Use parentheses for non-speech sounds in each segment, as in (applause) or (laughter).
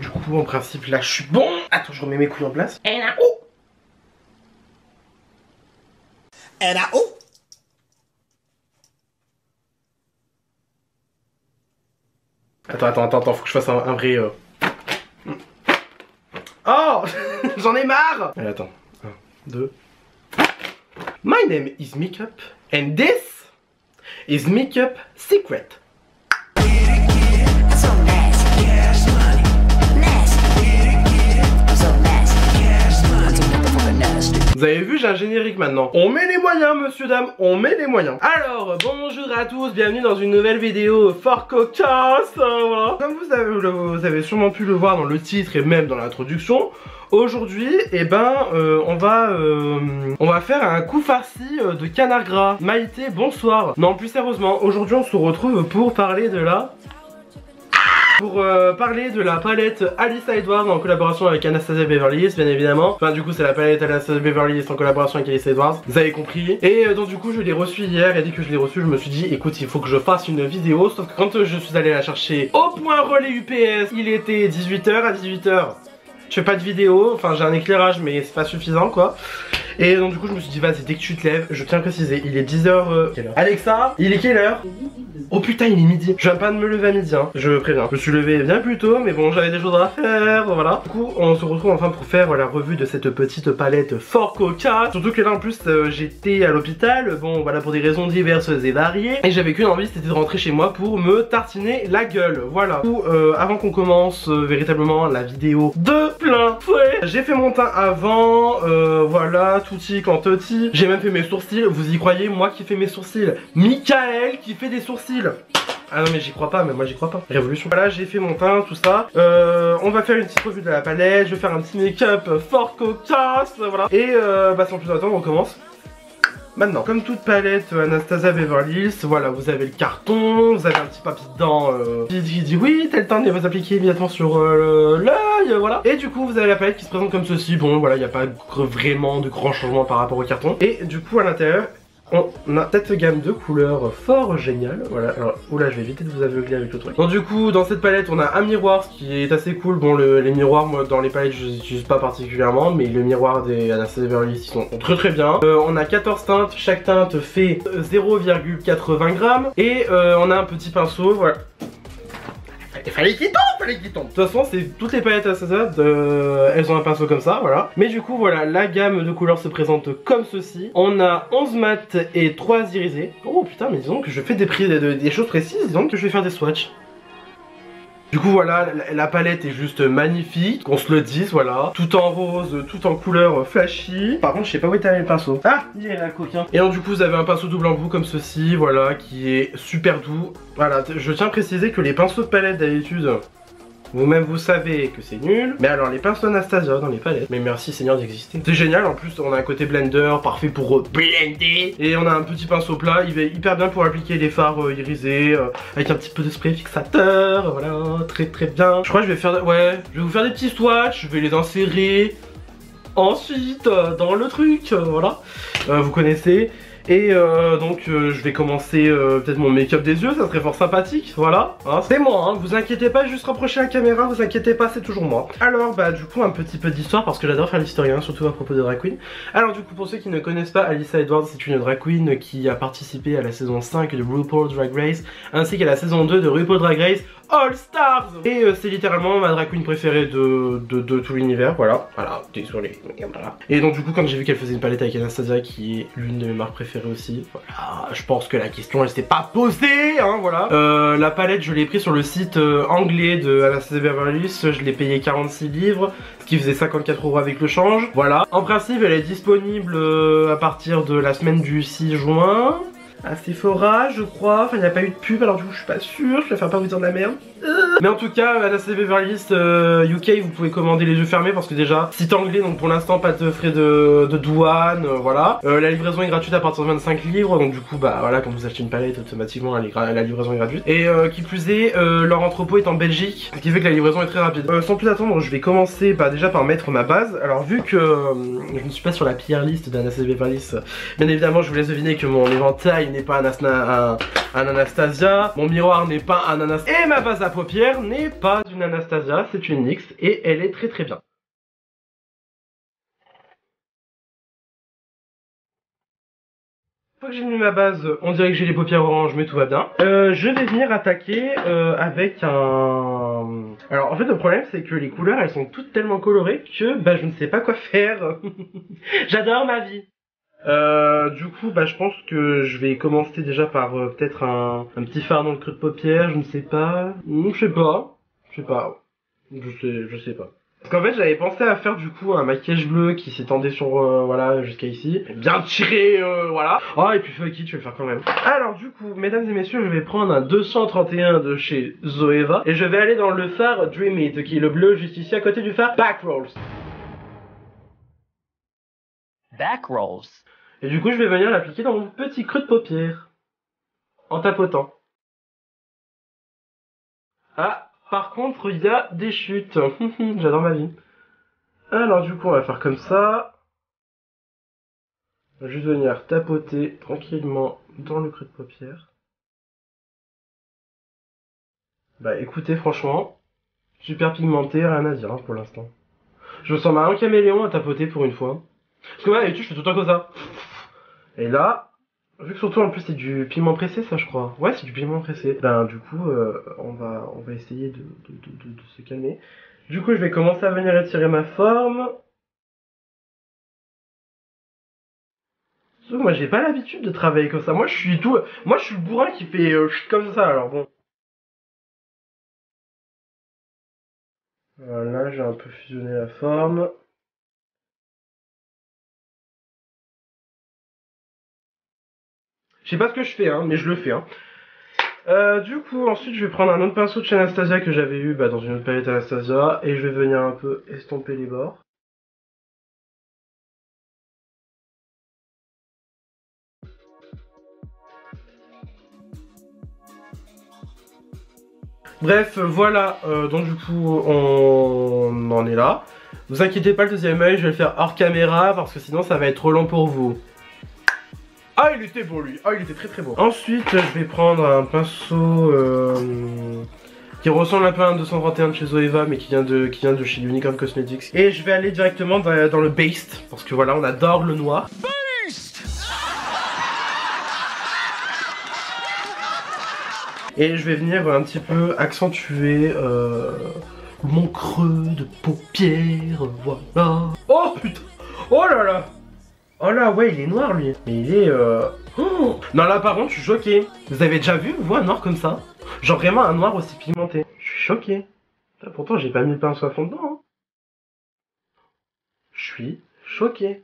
Du coup, en principe, là, je suis bon. Attends, je remets mes couilles en place. Et là, oh And I, oh, Attends, attends, attends, attends, faut que je fasse un, un vrai. euh. Oh (laughs) J'en ai marre Allez, attends. 1, 2. My name is Makeup, and this is Makeup Secret. Avez vu, j'ai un générique maintenant. On met les moyens, monsieur, dame, on met les moyens. Alors, bonjour à tous, bienvenue dans une nouvelle vidéo fort cocasse. voilà. Comme vous avez, vous avez sûrement pu le voir dans le titre et même dans l'introduction, Aujourd'hui, eh ben, euh, on va, euh, on va faire un coup farci euh, de canard gras. Maïté, bonsoir. Non, plus sérieusement, aujourd'hui, on se retrouve pour parler de la pour euh, parler de la palette Alice Edwards en collaboration avec Anastasia Beverly Hills bien évidemment. Enfin du coup c'est la palette Anastasia Beverly Hills en collaboration avec Alice Edwards Vous avez compris. Et euh, donc du coup je l'ai reçue hier et dès que je l'ai reçue je me suis dit écoute il faut que je fasse une vidéo. Sauf que quand euh, je suis allé la chercher au point relais UPS Il était 18h à 18h je fais pas de vidéo, enfin j'ai un éclairage mais c'est pas suffisant quoi. Et donc du coup je me suis dit vas-y dès que tu te lèves, je tiens à préciser, il est 10h... Euh... Alexa, il est quelle heure? Oh putain il est midi Je viens pas de me lever à midi hein, je préviens. Je me suis levé bien plus tôt mais bon j'avais des choses à faire, voilà. Du coup on se retrouve enfin pour faire la revue de cette petite palette fort coca. Surtout que là en plus euh, j'étais à l'hôpital, bon voilà pour des raisons diverses et variées. Et j'avais qu'une envie c'était de rentrer chez moi pour me tartiner la gueule, voilà. Coup euh, avant qu'on commence euh, véritablement la vidéo de plein fouet, j'ai fait mon teint avant, voilà, touti quantoti. J'ai même fait mes sourcils, vous y croyez, moi qui fais mes sourcils. Michael qui fait des sourcils. Ah non mais j'y crois pas, mais moi j'y crois pas. Révolution. Voilà, j'ai fait mon teint, tout ça. Euh, on va faire une petite revue de la palette, je vais faire un petit make-up fort cocasse, voilà. Et euh, bah sans plus attendre, on commence. Maintenant, comme toute palette Anastasia Beverly Hills, voilà, vous avez le carton, vous avez un petit papier dedans euh, qui dit, oui, tel temps de vous appliquer immédiatement sur euh, l'œil, voilà. Et du coup, vous avez la palette qui se présente comme ceci. Bon, voilà, il n'y a pas vraiment de grands changements par rapport au carton. Et du coup, à l'intérieur, on a cette gamme de couleurs fort géniale. Voilà, alors, oula, je vais éviter de vous aveugler avec le truc. Donc, du coup, dans cette palette, on a un miroir, ce qui est assez cool. Bon, le- les miroirs, moi, dans les palettes, je les utilise pas particulièrement, mais le miroir des Anastasia Beverly ils sont très très bien. Euh, on a 14 teintes, chaque teinte fait euh, 0,80 grammes. Et euh, on a un petit pinceau, voilà. Il fallait qu'il tombe, fallait qu'il tombe. De toute façon, c'est toutes les palettes Anastasia, de... elles ont un pinceau comme ça, voilà. Mais du coup, voilà, la gamme de couleurs se présente comme ceci. On a 11 mat et 3 irisés. Oh putain, mais disons que je fais des, prix, des choses précises, disons que je vais faire des swatchs. Du coup voilà, la, palette est juste magnifique, qu'on se le dise, voilà. Tout en rose, tout en couleur flashy. Par contre, je sais pas où est allé le pinceau. Ah, il est là, coquin. Et donc du coup, vous avez un pinceau double embout comme ceci, voilà, qui est super doux. Voilà, je tiens à préciser que les pinceaux de palette d'habitude, vous-même vous savez que c'est nul. Mais alors les pinceaux Anastasia dans les palettes, mais merci Seigneur d'exister. C'est génial, en plus on a un côté blender, parfait pour euh, blender. Et on a un petit pinceau plat, il va hyper bien pour appliquer les fards euh, irisés, euh, avec un petit peu de spray fixateur, voilà, très très bien. Je crois que je vais faire, ouais, je vais vous faire des petits swatchs, je vais les insérer ensuite dans le truc, voilà. Vous connaissez. Et euh, donc euh, je vais commencer euh, peut-être mon make-up des yeux, ça serait fort sympathique, voilà. Hein, c'est moi, hein, vous inquiétez pas, juste rapprocher la caméra, vous inquiétez pas, c'est toujours moi. Alors bah du coup un petit peu d'histoire parce que j'adore faire l'historien, surtout à propos de drag queen. Alors du coup pour ceux qui ne connaissent pas, Alyssa Edwards c'est une drag queen qui a participé à la saison 5 de RuPaul Drag Race ainsi qu'à la saison 2 de RuPaul Drag Race All Stars Et euh, c'est littéralement ma drag queen préférée de, de, tout l'univers, voilà. Voilà, désolé. Et donc du coup quand j'ai vu qu'elle faisait une palette avec Anastasia qui est l'une de mes marques préférées aussi, voilà, je pense que la question elle s'est pas posée, hein, voilà. Euh, la palette je l'ai pris sur le site euh, anglais de Anastasia Beverly je l'ai payé 46 livres, ce qui faisait 54 euros avec le change, voilà. En principe elle est disponible à partir de la semaine du 6 juin, à Sephora, je crois. Enfin, il n'y a pas eu de pub, alors du coup, je suis pas sûr. Je faire pas vous dire de la merde. Euh. Mais en tout cas, à la Beverly euh, UK, vous pouvez commander les yeux fermés parce que déjà, site anglais, donc pour l'instant, pas de frais de, douane, euh, voilà. La livraison est gratuite à partir de 25 livres, donc du coup, bah voilà, quand vous achetez une palette, automatiquement, la livraison est gratuite. Et qui plus est, leur entrepôt est en Belgique, ce qui fait que la livraison est très rapide. Sans plus attendre, je vais commencer bah, déjà par mettre ma base. Alors, vu que je ne suis pas sur la pierre liste d'Anastasia Beverly Hills, bien évidemment, je vous laisse deviner que mon éventail n'est pas un, Anastasia, mon miroir n'est pas un Anastasia, et ma base à paupières n'est pas une Anastasia, c'est une NYX, et elle est très très bien. Une fois que j'ai mis ma base, on dirait que j'ai les paupières orange, mais tout va bien. Euh, je vais venir attaquer euh, avec un... Alors en fait le problème c'est que les couleurs elles sont toutes tellement colorées que bah je ne sais pas quoi faire. (laughs) J'adore ma vie. Euh, du coup bah je pense que je vais commencer déjà par euh, peut-être un, un petit fard dans le creux de paupière, je ne sais pas. Hmm, je sais pas. Je sais pas. Je sais, je sais pas. Parce qu'en fait, j'avais pensé à faire du coup un maquillage bleu qui s'étendait sur euh, voilà jusqu'à ici, bien tiré, euh, voilà. Oh et puis fuck it, je le faire quand même. Alors du coup, mesdames et messieurs, je vais prendre un 231 de chez Zoeva et je vais aller dans le phare Dream It, qui est le bleu juste ici à côté du phare Back Rolls. Et du coup, je vais venir l'appliquer dans mon petit creux de paupière en tapotant. Ah, par contre, il y a des chutes. (laughs) J'adore ma vie. Alors du coup, on va faire comme ça. On va juste venir tapoter tranquillement dans le creux de paupière. Bah écoutez, franchement, super pigmenté, rien à dire hein, pour l'instant. Je me sens marrant caméléon à tapoter pour une fois. Parce que ouais, d'habitude, je fais tout le temps comme ça. Et là, vu que surtout en plus c'est du piment pressé, ça je crois. Ouais, c'est du piment pressé. Ben du coup, euh, on va on va essayer de, se calmer. Du coup, je vais commencer à venir étirer ma forme. Moi, j'ai pas l'habitude de travailler comme ça. Moi, je suis tout. Moi, je suis le bourrin qui fait euh, comme ça. Alors bon. Voilà, j'ai un peu fusionné la forme. Je sais pas ce que je fais, hein, mais je le fais. Hein. Euh, du coup, ensuite, je vais prendre un autre pinceau de chez Anastasia que j'avais eu bah, dans une autre palette Anastasia et je vais venir un peu estomper les bords. Bref, voilà, euh, donc du coup, on en est là. Vous inquiétez pas, le deuxième œil, je vais le faire hors caméra parce que sinon ça va être trop long pour vous. Ah, il était beau lui. Ah, il était très très beau. Ensuite, je vais prendre un pinceau euh, qui ressemble un peu à un 231 de chez Zoeva, mais qui vient de, qui vient de chez Unicorn Cosmetics. Et je vais aller directement dans, dans le Based, parce que voilà, on adore le noir. Et je vais venir un petit peu accentuer euh, mon creux de paupière, voilà. Oh putain Oh là là Oh là, ouais, il est noir lui. Mais il est. Euh... oh non, là par contre, je suis choqué. Vous avez déjà vu, vous, un noir comme ça? Genre vraiment un noir aussi pigmenté. Je suis choqué. Pourtant, j'ai pas mis le pinceau à fond dedans. hein. Je suis choqué.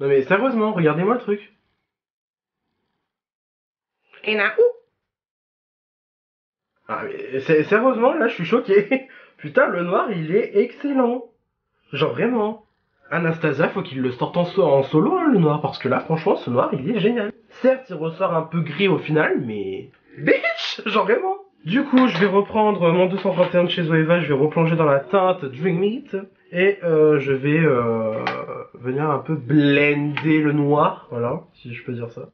Non mais sérieusement, regardez-moi le truc. Et là, où? Ah mais sérieusement, là, je suis choqué. (laughs) Putain, le noir, il est excellent. Genre vraiment. Anastasia, faut qu'il le sorte en, so- en solo, hein, le noir, parce que là, franchement, ce noir, il est génial. Certes, il ressort un peu gris au final, mais... Bitch Genre vraiment Du coup, je vais reprendre mon 231 de chez Zoeva, je vais replonger dans la teinte Dream It, et euh, je vais euh, venir un peu blender le noir, voilà, si je peux dire ça.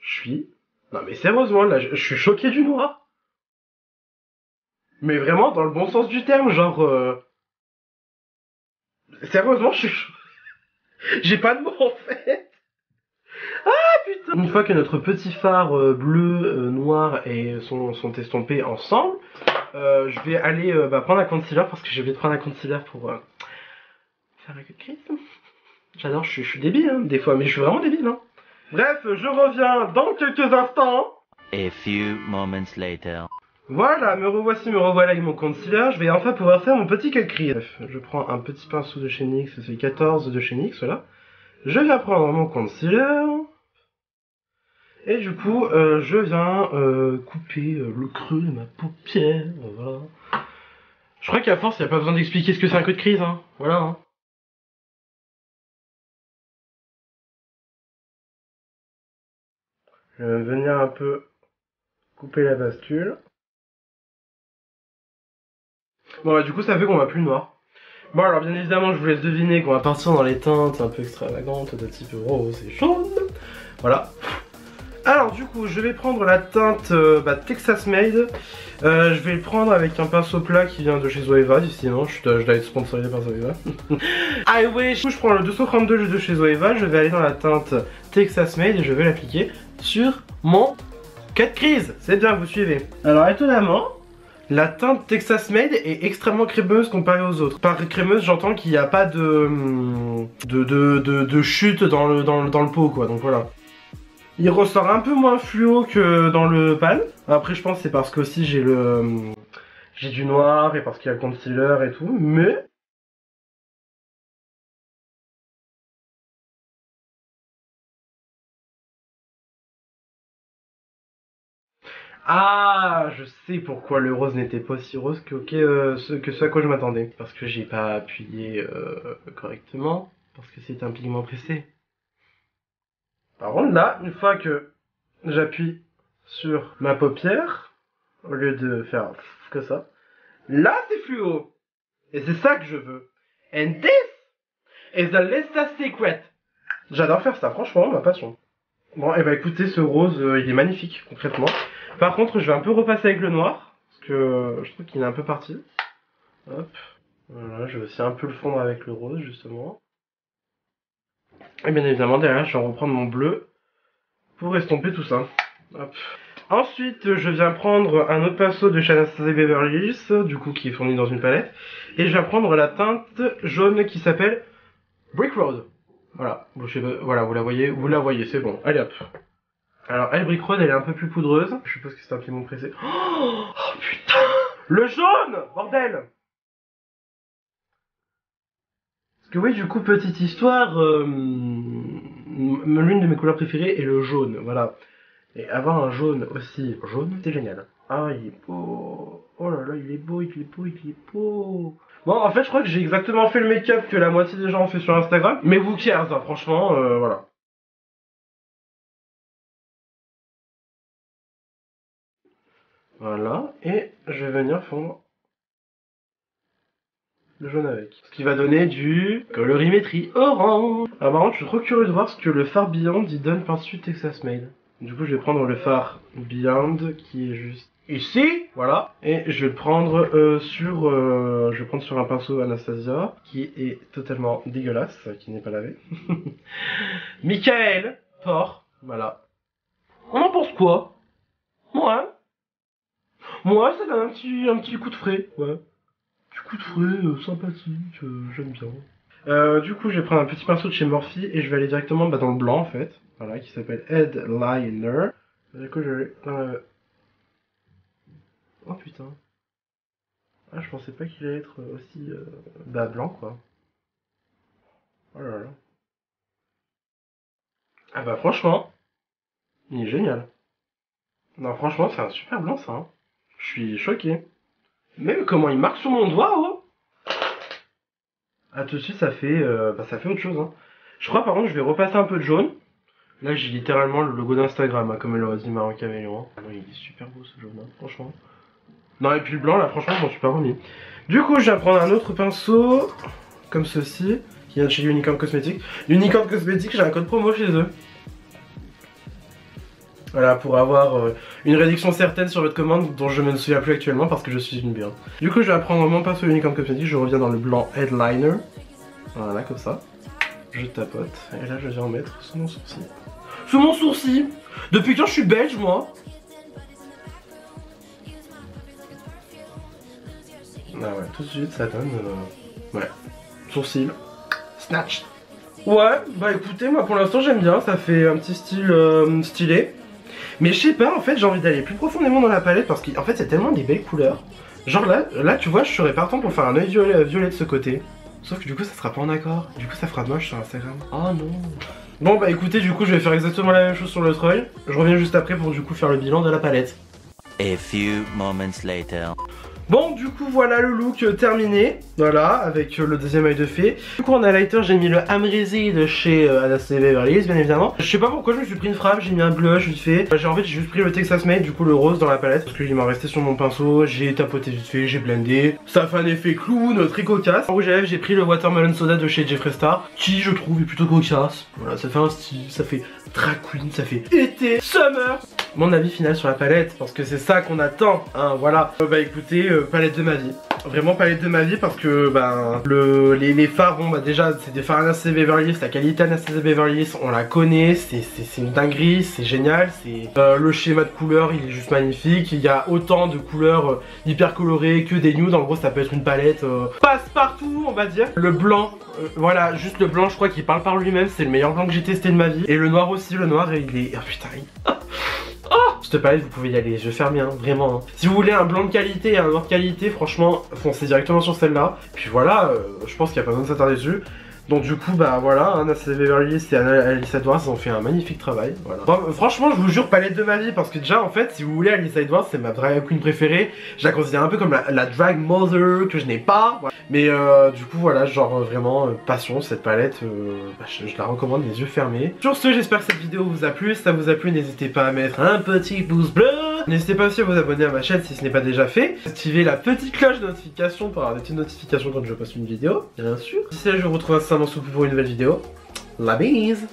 Je suis... Non mais sérieusement, là, je, je suis choqué du noir. Mais vraiment, dans le bon sens du terme, genre... euh, Sérieusement, je suis... J'ai pas de mots en fait. Ah putain Une fois que notre petit phare euh, bleu, euh, noir et sont, sont estompés ensemble, euh, je vais aller euh, bah, prendre un concealer parce que j'ai oublié de prendre un concealer pour euh, faire un queue de crise. J'adore, je suis, je suis débile hein, des fois, mais je suis vraiment débile. Hein. Bref, je reviens dans quelques instants. A few moments later. Voilà, me revoici, me revoilà avec mon concealer. Je vais enfin pouvoir faire mon petit. Bref, je prends un petit pinceau de chez NYX, c'est 14 de chez NYX, voilà. Je viens prendre mon concealer. Et du coup, euh, je viens euh, couper euh, le creux de ma paupière, voilà. Je crois qu'à force, il n'y a pas besoin d'expliquer ce que c'est un queue de crise, hein. Voilà, hein. Je vais venir un peu couper la bascule. Bon, bah, du coup, ça fait qu'on va plus noir. Bon, alors, bien évidemment, je vous laisse deviner qu'on va partir dans les teintes un peu extravagantes de type rose et jaune. Voilà. Alors du coup, je vais prendre la teinte euh, bah, Texas Made. Euh, je vais le prendre avec un pinceau plat qui vient de chez Zoeva, sinon je, dois- je dois être sponsorisé par Zoeva. (laughs) I wish Je prends le 232 de chez Zoeva, je vais aller dans la teinte Texas Made et je vais l'appliquer sur mon 4 crises. C'est bien, vous suivez. Alors étonnamment, la teinte Texas Made est extrêmement crémeuse comparée aux autres. Par crémeuse, j'entends qu'il n'y a pas de, hum, de, de, de, de chute dans le, dans, dans le pot, quoi. Donc voilà. Il ressort un peu moins fluo que dans le pâle. Après, je pense que c'est parce qu'aussi j'ai le, hum, j'ai du noir et parce qu'il y a le concealer et tout. Mais Ah, je sais pourquoi le rose n'était pas aussi rose que, euh, ce, que à quoi je m'attendais. Parce que j'ai pas appuyé euh, correctement, parce que c'est un pigment pressé. Par contre là, une fois que j'appuie sur ma paupière, au lieu de faire que ça, là c'est fluo. Et c'est ça que je veux. And this is the Lista Secret. J'adore faire ça, franchement, ma passion. Bon, et bah écoutez, ce rose, euh, il est magnifique, concrètement. Par contre, je vais un peu repasser avec le noir, parce que euh, je trouve qu'il est un peu parti. Hop. Voilà, je vais aussi un peu le fondre avec le rose, justement. Et bien évidemment, derrière, je vais reprendre mon bleu pour estomper tout ça. Hop. Ensuite, je viens prendre un autre pinceau de chez Anastasia Beverly du coup, qui est fourni dans une palette. Et je viens prendre la teinte jaune qui s'appelle Brick Road. Voilà, Bon, je sais pas- voilà, vous la voyez, vous la voyez, c'est bon. Allez hop. Alors, elle Road, elle est un peu plus poudreuse. Je suppose que c'est un pigment pressé. Oh, oh, putain Le jaune Bordel Parce que oui, du coup, petite histoire, euh, l'une de mes couleurs préférées est le jaune, voilà. Et avoir un jaune aussi jaune, c'est génial. Ah, il est beau Oh là là, il est beau, il est beau, il est beau Bon, en fait, je crois que j'ai exactement fait le make-up que la moitié des gens ont fait sur Instagram. Mais vous cares, hein, franchement, euh, voilà. Voilà, et je vais venir fondre le jaune avec. Ce qui va donner du colorimétrie orange. Ah contre, je suis trop curieux de voir ce que le phare Beyond il donne par-dessus Texas Made. Du coup, je vais prendre le phare Beyond qui est juste ici, voilà. Et je vais prendre euh, sur, euh, je vais prendre sur un pinceau Anastasia qui est totalement dégueulasse, qui n'est pas lavé. (laughs) Michael Port, voilà. On en pense quoi? Moi Moi, ça donne un petit, un petit coup de frais, ouais. Petit coup de frais, euh, sympathique, euh, j'aime bien. Euh, du coup, je vais prendre un petit pinceau de chez Morphe et je vais aller directement bah, dans le blanc en fait. Voilà, qui s'appelle Headliner. Du coup, je vais. Oh putain. Ah, je pensais pas qu'il allait être aussi euh, bah, blanc quoi. Oh là là. Ah bah franchement, il est génial. Non, franchement, c'est un super blanc ça. hein. Je suis choqué. Même comment il marque sur mon doigt, oh Ah, tout de suite, ça fait, euh, bah, ça fait autre chose. Hein. Je crois, par contre, je vais repasser un peu de jaune. Là, j'ai littéralement le logo d'Instagram, hein, comme elle aurait dit Maroc Caméléon. il est super beau ce jaune, hein, franchement. Non, et puis le blanc, là, franchement, je m'en suis pas remis. Du coup, je vais prendre un autre pinceau, comme ceci, qui vient de chez Unicorn Cosmetics. Unicorn Cosmetics, j'ai un code promo chez eux. Voilà, pour avoir euh, une réduction certaine sur votre commande dont je me souviens plus actuellement parce que je suis une bien. Du coup, je vais prendre mon pinceau Unicorn Cosmetics, je reviens dans le blanc Headliner. Voilà, comme ça. Je tapote. Et là, je viens en mettre sous mon sourcil. Sous mon sourcil Depuis quand je suis belge, moi? Ah ouais, tout de suite, ça donne... euh, Ouais. Sourcil. Snatch. Ouais, bah écoutez, moi pour l'instant j'aime bien, ça fait un petit style euh, stylé. Mais je sais pas, en fait j'ai envie d'aller plus profondément dans la palette parce qu'en fait c'est tellement des belles couleurs. Genre là, là tu vois, je serais partant pour faire un œil violet, violet de ce côté. Sauf que du coup ça sera pas en accord, du coup ça fera moche sur Instagram. Oh non Bon bah écoutez, du coup je vais faire exactement la même chose sur l'autre œil. Je reviens juste après pour du coup faire le bilan de la palette. A few moments later. Bon, du coup, voilà le look euh, terminé. Voilà, avec euh, le deuxième œil de fée. Du coup, en highlighter, j'ai mis le Amrezy de chez euh, Anastasia Beverly bien évidemment. Je sais pas pourquoi je me suis pris une frappe, j'ai mis un blush vite fait. J'ai en fait, j'ai juste pris le Texas Made, du coup, le rose dans la palette. Parce qu'il m'en restait sur mon pinceau. J'ai tapoté vite fait, j'ai blendé. Ça fait un effet clown, très cocasse. En rouge à lèvres, j'ai pris le Watermelon Soda de chez Jeffree Star, qui je trouve est plutôt cocasse. Voilà, ça fait un style, ça fait drag queen, ça fait été, summer. Mon avis final sur la palette, parce que c'est ça qu'on attend, hein, voilà. Euh, bah écoutez, euh, palette de ma vie. Vraiment palette de ma vie parce que ben le, les, les bon bah déjà c'est des fards Anastasia Beverly la qualité Anastasia Beverly on la connaît, c'est une dinguerie, c'est génial, c'est euh, le schéma de couleurs il est juste magnifique, il y a autant de couleurs hyper colorées que des nudes, en gros ça peut être une palette passe partout on va dire. Le blanc, euh, voilà juste le blanc je crois qu'il parle par lui-même, c'est le meilleur blanc que j'ai testé de ma vie. Et le noir aussi, le noir il est... Oh putain il... Oh Cette palette, vous pouvez y aller les yeux fermés, hein, vraiment. hein. Si vous voulez un blanc de qualité et un noir de qualité, franchement, foncez directement sur celle-là. Puis voilà, euh, je pense qu'il n'y a pas besoin de s'attarder dessus. Donc du coup, bah voilà, hein, Anastasia Beverly Hills et Alice Edwards ont fait un magnifique travail. Voilà. Bon, franchement, je vous jure, palette de ma vie, parce que déjà, en fait, si vous voulez, Alice Edwards, c'est ma drag queen préférée. Je la considère un peu comme la, la drag mother que je n'ai pas. Voilà. Mais euh, du coup, voilà, genre euh, vraiment, euh, passion, cette palette, euh, bah, je, je la recommande les yeux fermés. Sur ce, j'espère que cette vidéo vous a plu. Si ça vous a plu, n'hésitez pas à mettre un petit pouce bleu. N'hésitez pas aussi à vous abonner à ma chaîne si ce n'est pas déjà fait. Activez la petite cloche de notification pour avoir des petites notifications quand je poste une vidéo, bien sûr. D'ici là, je vous retrouve incessamment sous peu pour une nouvelle vidéo. La bise